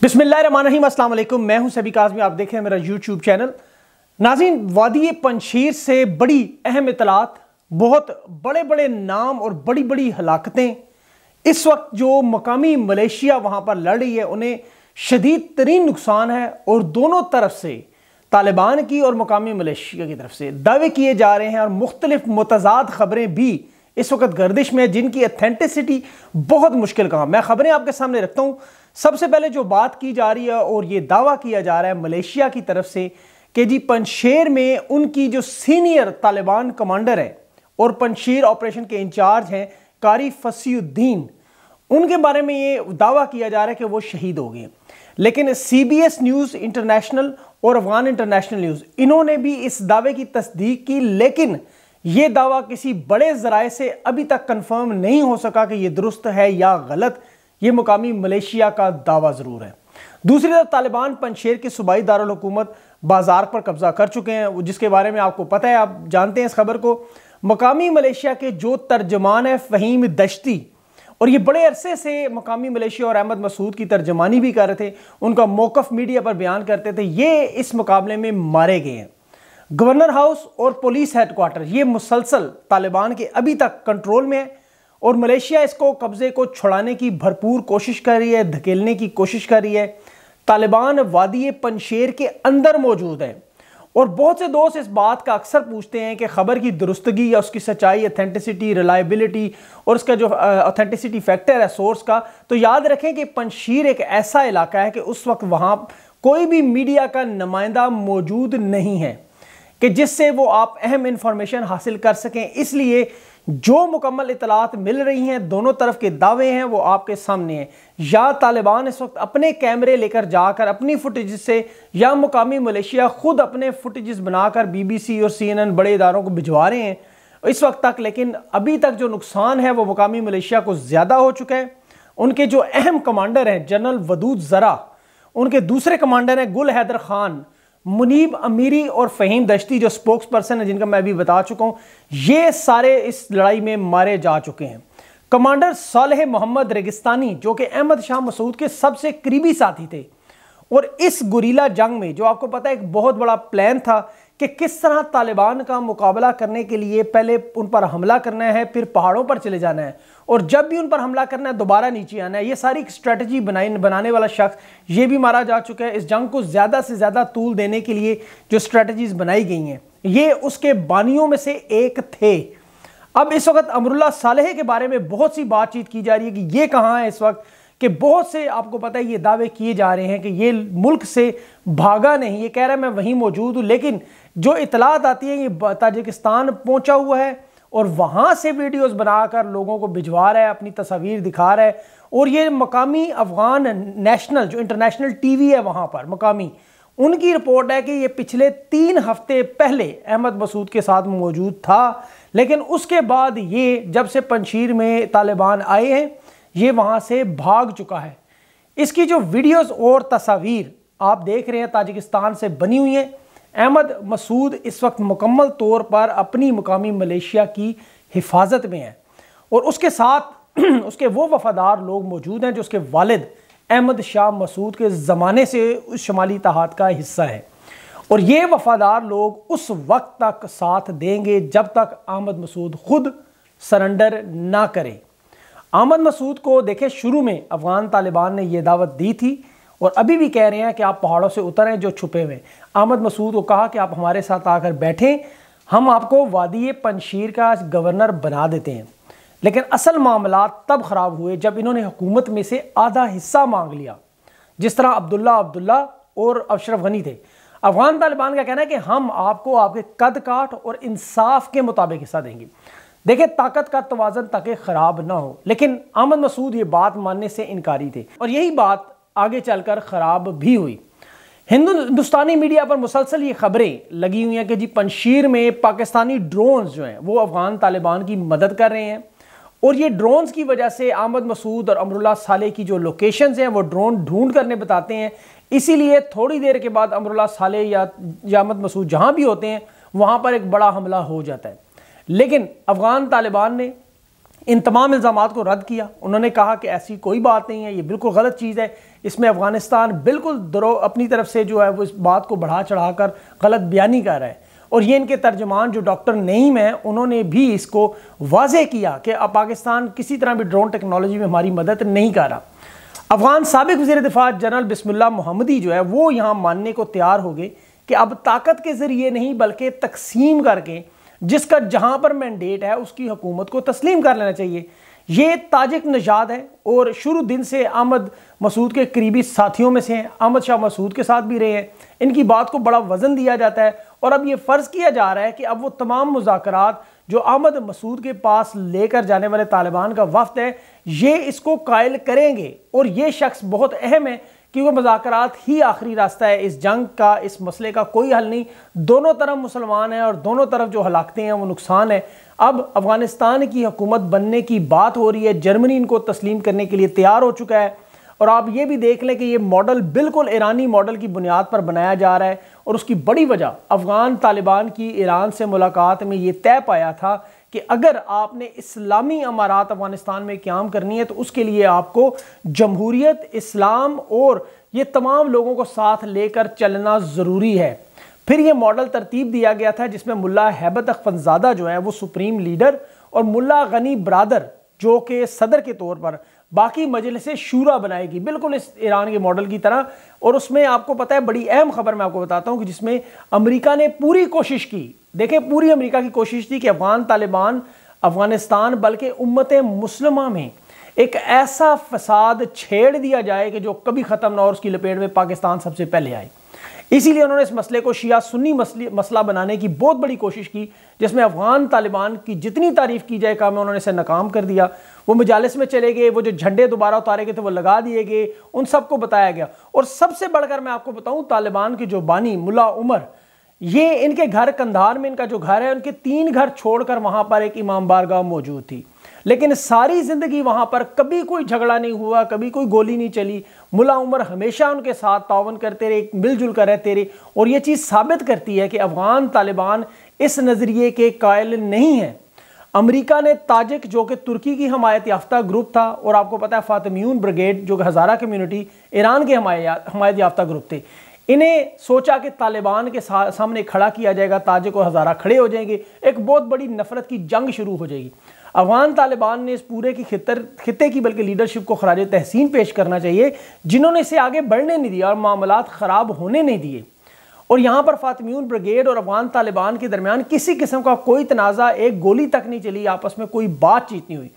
अस्सलाम वालेकुम मैं हूँ सभी काजमी, आप देखें मेरा यूट्यूब चैनल। नाजीन वादी पंशीर से बड़ी अहम इतलात, बहुत बड़े बड़े नाम और बड़ी बड़ी हलाकतें, इस वक्त जो मकामी मलेशिया वहाँ पर लड़ रही है, उन्हें शदीद तरीन नुकसान है और दोनों तरफ़ से, तालिबान की और मकामी मलेशिया की तरफ़ से दावे किए जा रहे हैं और मुख्तलिफ़ मतजाद खबरें भी इस वक्त गर्दिश में जिनकी अथेंटिसिटी बहुत मुश्किल कहा। मैं खबरें आपके सामने रखता हूँ सबसे पहले जो बात की जा रही है और ये दावा किया जा रहा है मलेशिया की तरफ़ से कि जी पंशेर में उनकी जो सीनियर तालिबान कमांडर है और पंशेर ऑपरेशन के इंचार्ज हैं, कारी फसीउद्दीन, उनके बारे में ये दावा किया जा रहा है कि वो शहीद हो गए। लेकिन C B S news international और अफगान इंटरनेशनल न्यूज़ इन्होंने भी इस दावे की तस्दीक की, लेकिन ये दावा किसी बड़े जराए से अभी तक कंफर्म नहीं हो सका कि ये दुरुस्त है या गलत। ये मुकामी मलेशिया का दावा ज़रूर है। दूसरी तरफ़ तालिबान पंशेर की सूबाई दारकूमत बाज़ार पर कब्जा कर चुके हैं जिसके बारे में आपको पता है, आप जानते हैं इस खबर को। मकामी मलेशिया के जो तर्जमान है, फ़हीम दश्ती, और ये बड़े अरसे से मकामी मलेशिया और अहमद मसूद की तर्जमानी भी कर रहे थे, उनका मौकफ मीडिया पर बयान करते थे, ये इस मुकाबले में मारे गए हैं। गवर्नर हाउस और पुलिस हेडक्वार्टर, ये मुसलसल तालिबान के अभी तक कंट्रोल में है और मलेशिया इसको कब्जे को छुड़ाने की भरपूर कोशिश कर रही है, धकेलने की कोशिश कर रही है। तालिबान वादी पनशेर के अंदर मौजूद है। और बहुत से दोस्त इस बात का अक्सर पूछते हैं कि खबर की दुरुस्तगी या उसकी सच्चाई अथेंटिसिटी रिलायबिलिटी और उसका जो ऑथेंटिसिटी फैक्टर है सोर्स का तो याद रखें कि पंशीर एक ऐसा इलाका है कि उस वक्त वहाँ कोई भी मीडिया का नुमाइंदा मौजूद नहीं है कि जिससे वो आप अहम इंफॉर्मेशन हासिल कर सकें। इसलिए जो मुकम्मल इतलात मिल रही हैं, दोनों तरफ़ के दावे हैं, वो आपके सामने हैं। या तालिबान इस वक्त अपने कैमरे लेकर जाकर, अपनी फुटेज से, या मुकामी मलेशिया खुद अपने फुटेज बनाकर बीबीसी और सीएनएन बड़े इदारों को भिजवा रहे हैं। इस वक्त तक, लेकिन अभी तक जो नुकसान है, वो मुकामी मलेशिया को ज़्यादा हो चुका है। उनके जो अहम कमांडर हैं, जनरल वदूद ज़रा, उनके दूसरे कमांडर हैं, गुल हैदर खान मुनीब, अमीरी और फ़हीम दश्ती जो स्पोक्स पर्सन है, जिनका मैं अभी बता चुका हूँ, ये सारे इस लड़ाई में मारे जा चुके हैं। कमांडर सालह मोहम्मद रेगिस्तानी, जो कि अहमद शाह मसूद के सबसे करीबी साथी थे, और इस गुरीला जंग में, जो आपको पता है, एक बहुत बड़ा प्लान था कि किस तरह तालिबान का मुकाबला करने के लिए पहले उन पर हमला करना है, फिर पहाड़ों पर चले जाना है। और जब भी उन पर हमला करना है, दोबारा नीचे आना है। ये सारी एक स्ट्रेटजी बनाई बनाने वाला शख्स, ये भी मारा जा चुका है। इस जंग को ज़्यादा से ज़्यादा तूल देने के लिए जो स्ट्रेटजीज बनाई गई हैं, ये उसके बानियों में से एक थे। अब इस वक्त अमरुल्ला सालेह के बारे में बहुत सी बातचीत की जा रही है कि ये कहाँ है इस वक्त, कि बहुत से आपको पता है ये दावे किए जा रहे हैं कि ये मुल्क से भागा नहीं। ये कह रहा है, मैं वहीं मौजूद हूँ। लेकिन जो इतलात आती है, ये ताजिकिस्तान पहुँचा हुआ है और वहाँ से वीडियोस बनाकर लोगों को भिजवा रहा है, अपनी तस्वीर दिखा रहा है। और ये मकामी अफगान नेशनल, जो इंटरनेशनल टीवी है वहाँ पर, मकामी, उनकी रिपोर्ट है कि ये पिछले तीन हफ़्ते पहले अहमद मसूद के साथ मौजूद था। लेकिन उसके बाद ये, जब से पंशीर में तालिबान आए हैं, ये वहाँ से भाग चुका है। इसकी जो वीडियोस और तस्वीर आप देख रहे हैं, ताजिकिस्तान से बनी हुई हैं अहमद मसूद इस वक्त मुकम्मल तौर पर अपनी मुकामी मलेशिया की हिफाजत में है और उसके साथ उसके वो वफादार लोग मौजूद हैं जो उसके वालिद अहमद शाह मसूद के ज़माने से उस शुमाली तहाद का हिस्सा है। और ये वफादार लोग उस वक्त तक साथ देंगे जब तक अहमद मसूद खुद सरेंडर ना करें। अहमद मसूद को देखें, शुरू में अफगान तालिबान ने यह दावत दी थी और अभी भी कह रहे हैं कि आप पहाड़ों से उतरें जो छुपे हुए। अहमद मसूद को कहा कि आप हमारे साथ आकर बैठें, हम आपको वादी पंशीर का गवर्नर बना देते हैं। लेकिन असल मामला तब ख़राब हुए जब इन्होंने हुकूमत में से आधा हिस्सा मांग लिया। जिस तरह अब्दुल्ला अब्दुल्ला और अशरफ गनी थे। अफगान तालिबान का कहना है कि हम आपको आपके कद काट और इंसाफ के मुताबिक हिस्सा देंगे। देखिए, ताकत का तोज़न ताकि ख़राब ना हो, लेकिन अहमद मसूद ये बात मानने से इनकारी थे। और यही बात आगे चलकर ख़राब भी हुई। हिंदू हिंदुस्तानी मीडिया पर मुसलसल ये खबरें लगी हुई हैं कि जी पंशीर में पाकिस्तानी ड्रोन्स जो हैं, वो अफगान तालिबान की मदद कर रहे हैं। और ये ड्रोन्स की वजह से अहमद मसूद और अमरुल्ला साले की जो लोकेशन हैं, वो ड्रोन ढूंढ करने बताते हैं। इसीलिए थोड़ी देर के बाद अमरुल्ला साले या अहमद मसूद जहाँ भी होते हैं, वहाँ पर एक बड़ा हमला हो जाता है। लेकिन अफगान तालिबान ने इन तमाम इल्ज़ाम को रद्द किया। उन्होंने कहा कि ऐसी कोई बात नहीं है, ये बिल्कुल गलत चीज़ है। इसमें अफ़गानिस्तान बिल्कुल दरो, अपनी तरफ़ से जो है वो इस बात को बढ़ा चढ़ा कर गलत बयानी कर रहा है। और ये इनके तर्जमान जो डॉक्टर नईम हैं, उन्होंने भी इसको वाजे किया कि अब पाकिस्तान किसी तरह भी ड्रोन टेक्नोलॉजी में हमारी मदद नहीं कर रहा। अफगान सबक वजी दिफा जनरल बिस्मिल्ला मोहम्मदी जो है, वो यहाँ मानने को तैयार हो गए कि अब ताकत के ज़रिए नहीं, बल्कि तकसीम करके जिसका जहाँ पर मैंडेट है, उसकी हुकूमत को तस्लीम कर लेना चाहिए। ये ताजिक नजाद है और शुरू दिन से अहमद मसूद के करीबी साथियों में से हैं। अहमद शाह मसूद के साथ भी रहे हैं। इनकी बात को बड़ा वज़न दिया जाता है और अब ये फ़र्ज़ किया जा रहा है कि अब वो तमाम मुजाकर जो अहमद मसूद के पास लेकर जाने वाले तालिबान का वफ्त है, ये इसको कायल करेंगे। और ये शख्स बहुत अहम है क्योंकि मजाकरात ही आखिरी रास्ता है। इस जंग का, इस मसले का कोई हल नहीं। दोनों तरफ़ मुसलमान हैं और दोनों तरफ़ जो हलाकतें हैं, वो नुकसान है। अब अफ़गानिस्तान की हुकूमत बनने की बात हो रही है। जर्मनी इनको तस्लीम करने के लिए तैयार हो चुका है। और आप ये भी देख लें कि ये मॉडल बिल्कुल ईरानी मॉडल की बुनियाद पर बनाया जा रहा है। और उसकी बड़ी वजह अफ़गान तालिबान की ईरान से मुलाकात में ये तय पाया था कि अगर आपने इस्लामी अमारात अफ़गानिस्तान में क्याम करनी है तो उसके लिए आपको जमहूरियत, इस्लाम और ये तमाम लोगों को साथ लेकर चलना ज़रूरी है। फिर ये मॉडल तरतीब दिया गया था, जिसमें मुल्ला हैबत अखफनजादा जो है, वो सुप्रीम लीडर और मुल्ला गनी ब्रादर, जो कि सदर के तौर पर बाकी मजलिस शूरा बनाएगी। बिल्कुल इस ईरान के मॉडल की तरह। और उसमें आपको पता है, बड़ी अहम खबर मैं आपको बताता हूँ कि जिसमें अमेरिका ने पूरी कोशिश की देखें, पूरी अमेरिका की कोशिश थी कि अफगान तालिबान, अफ़गानिस्तान, बल्कि उम्मत मुसलमा में एक ऐसा फसाद छेड़ दिया जाए कि जो कभी ख़त्म ना हो उसकी लपेट में पाकिस्तान सबसे पहले आए। इसीलिए उन्होंने इस मसले को शिया सुन्नी मसला बनाने की बहुत बड़ी कोशिश की, जिसमें अफगान तालिबान की जितनी तारीफ़ की जाए, काम उन्होंने इसे नाकाम कर दिया। वो मजालस में चले गए, वो जो झंडे दोबारा उतारे गए थे, वो लगा दिए गए, उन सबको बताया गया। और सबसे बढ़कर मैं आपको बताऊँ, तालिबान के जो बानी, मुला उमर ये इनके घर कंधार में इनका जो घर है, उनके तीन घर छोड़कर वहाँ पर एक इमाम बारगाह मौजूद थी। लेकिन सारी ज़िंदगी वहाँ पर कभी कोई झगड़ा नहीं हुआ, कभी कोई गोली नहीं चली। मुला उमर हमेशा उनके साथ तावन करते रहे मिलजुल कर रहते रहे। और ये चीज़ साबित करती है कि अफगान तालिबान इस नज़रिए के कायल नहीं है। अमेरिका ने ताजिक, जो कि तुर्की की हमायत याफ्ता ग्रुप था, और आपको पता है फातमियून ब्रिगेड, जो हज़ारा कम्युनिटी, ईरान के हमायत याफ्ता ग्रुप थे इन्हें सोचा कि तालिबान के सामने खड़ा किया जाएगा ताजिक और हज़ारा खड़े हो जाएँगे। एक बहुत बड़ी नफरत की जंग शुरू हो जाएगी। अफगान तालिबान ने इस पूरे की खितर, खिते की बल्कि लीडरशिप को खराज तहसीन पेश करना चाहिए, जिन्होंने इसे आगे बढ़ने नहीं दिया और मामला ख़राब होने नहीं दिए। और यहाँ पर फातमियून ब्रिगेड और अफगान तालिबान के दरमियान किसी किस्म का कोई तनाज़ा एक गोली तक नहीं चली, आपस में कोई बातचीत नहीं हुई।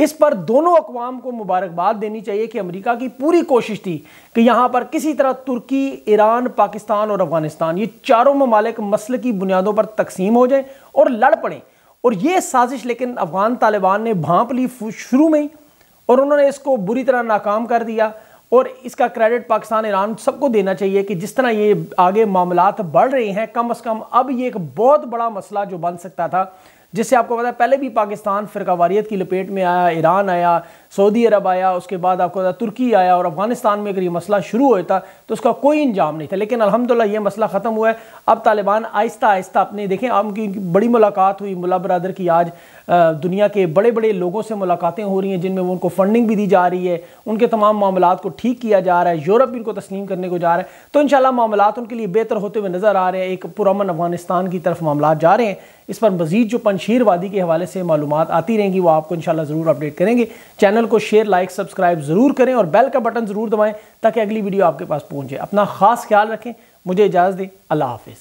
इस पर दोनों अकवाम को मुबारकबाद देनी चाहिए कि अमेरिका की पूरी कोशिश थी कि यहाँ पर किसी तरह तुर्की, ईरान, पाकिस्तान और अफ़गानिस्तान, ये चारों ममालिक मसल की बुनियादों पर तकसीम हो जाए और लड़ पड़ें। और ये साजिश लेकिन अफगान तालिबान ने भांप ली शुरू में ही और उन्होंने इसको बुरी तरह नाकाम कर दिया। और इसका क्रेडिट पाकिस्तान, ईरान सबको देना चाहिए कि जिस तरह ये आगे मामला बढ़ रहे हैं, कम अज़ कम अब ये एक बहुत बड़ा मसला जो बन सकता था। जिससे आपको पता है पहले भी पाकिस्तान फ़िरकावारियत की लपेट में आया ईरान आया सऊदी अरब आया, उसके बाद आपको पता तुर्की आया और अफ़गानिस्तान में अगर ये मसला शुरू होता तो उसका कोई इंजाम नहीं था। लेकिन अलहमदिल्ला ये मसला ख़त्म हुआ है। अब तालिबान आहिस्ता आहिस्ता अपने, देखें उनकी बड़ी मुलाकात हुई मुला बरदर की। आज दुनिया के बड़े बड़े लोगों से मुलाकातें हो रही हैं, जिनमें उनको फंडिंग भी दी जा रही है। उनके तमाम मामला को ठीक किया जा रहा है। यूरोप भी उनको तस्लीम करने को जा रहा है। तो इन मामला उनके लिए बेहतर होते हुए नज़र आ रहे हैं। एक पुरमन अफ़गानिस्तान की तरफ़ मामला जा रहे हैं। इस पर मजीद जो पंशीर वादी के हवाले से मालूम आती रहेंगी, वो आपको इंशाल्लाह ज़रूर अपडेट करेंगे। चैनल को शेयर, लाइक, सब्सक्राइब ज़रूर करें और बेल का बटन ज़रूर दबाएँ ताकि अगली वीडियो आपके पास पहुँचे। अपना खास ख्याल रखें। मुझे इजाज़त दें। अल्लाह हाफिज़।